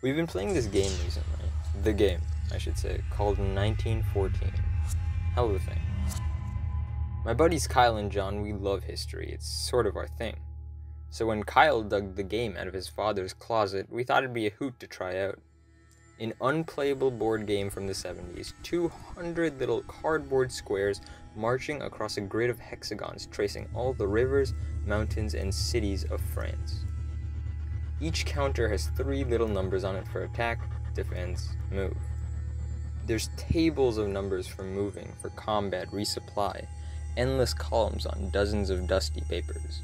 We've been playing this game recently. The game, I should say, called 1914. Hell of a thing. My buddies Kyle and John, we love history. It's sort of our thing. So when Kyle dug the game out of his father's closet, we thought it'd be a hoot to try out. An unplayable board game from the 70s, 200 little cardboard squares marching across a grid of hexagons tracing all the rivers, mountains, and cities of France. Each counter has three little numbers on it for attack, defense, move. There's tables of numbers for moving, for combat, resupply, endless columns on dozens of dusty papers.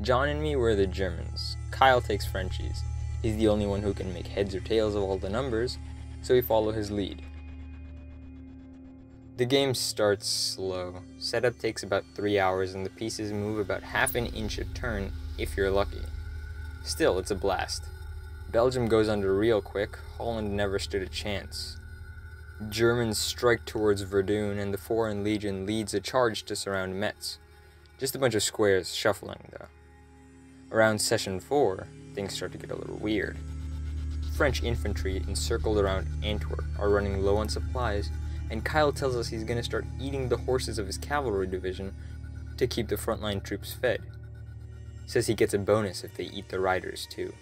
John and me were the Germans. Kyle takes Frenchies. He's the only one who can make heads or tails of all the numbers, so we follow his lead. The game starts slow. Setup takes about 3 hours and the pieces move about half an inch a turn if you're lucky. Still, it's a blast. Belgium goes under real quick, Holland never stood a chance. Germans strike towards Verdun, and the Foreign Legion leads a charge to surround Metz. Just a bunch of squares shuffling, though. Around session 4, things start to get a little weird. French infantry encircled around Antwerp are running low on supplies, and Kyle tells us he's going to start eating the horses of his cavalry division to keep the frontline troops fed. Says he gets a bonus if they eat the riders too.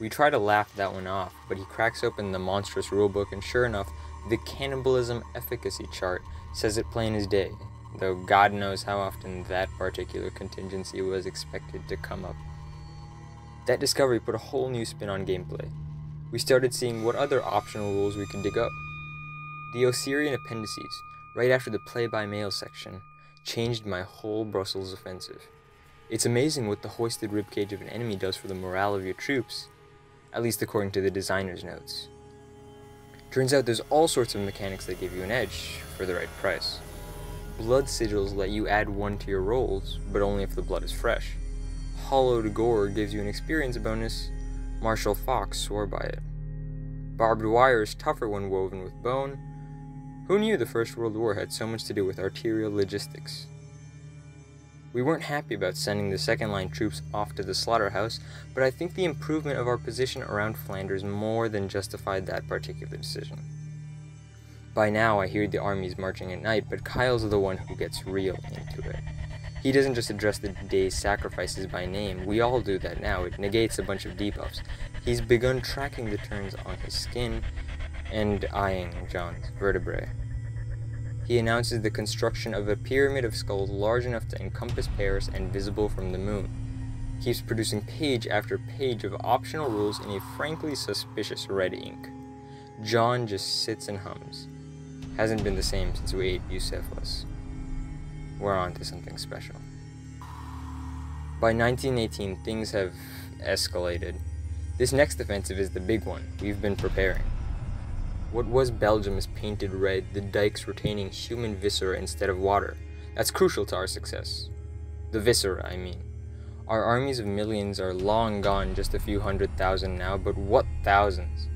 We try to laugh that one off, but he cracks open the monstrous rulebook and sure enough, the cannibalism efficacy chart says it plain as day, though God knows how often that particular contingency was expected to come up. That discovery put a whole new spin on gameplay. We started seeing what other optional rules we could dig up. The Osirian appendices, right after the play by mail section, changed my whole Brussels offensive. It's amazing what the hoisted ribcage of an enemy does for the morale of your troops, at least according to the designer's notes. Turns out there's all sorts of mechanics that give you an edge for the right price. Blood sigils let you add one to your rolls, but only if the blood is fresh. Hollowed gore gives you an experience bonus. Marshal Foch swore by it. Barbed wire is tougher when woven with bone. Who knew the First World War had so much to do with arterial logistics? We weren't happy about sending the second line troops off to the slaughterhouse, but I think the improvement of our position around Flanders more than justified that particular decision. By now, I hear the armies marching at night, but Kyle's the one who gets real into it. He doesn't just address the day's sacrifices by name, we all do that now, it negates a bunch of debuffs. He's begun tracking the turns on his skin and eyeing John's vertebrae he announces the construction of a pyramid of skulls large enough to encompass Paris and visible from the moon. Keeps producing page after page of optional rules in a frankly suspicious red ink. John just sits and hums. Hasn't been the same since we ate Bucephalus. We're on to something special. By 1918, things have escalated. This next offensive is the big one we've been preparing. What was Belgium is painted red, the dikes retaining human viscera instead of water. That's crucial to our success. The viscera, I mean. Our armies of millions are long gone, just a few hundred thousand now, but what thousands?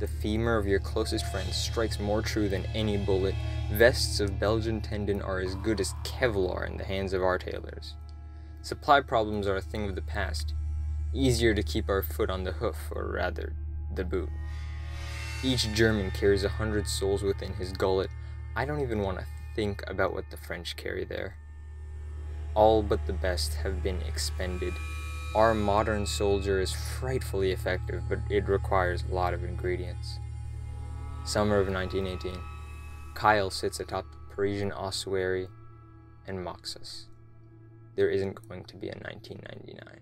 The femur of your closest friend strikes more true than any bullet. Vests of Belgian tendon are as good as Kevlar in the hands of our tailors. Supply problems are a thing of the past. Easier to keep our foot on the hoof, or rather, the boot. Each German carries a hundred souls within his gullet. I don't even want to think about what the French carry there. All but the best have been expended. Our modern soldier is frightfully effective, but it requires a lot of ingredients. Summer of 1918. Kyle sits atop the Parisian ossuary and mocks us. There isn't going to be a 1999.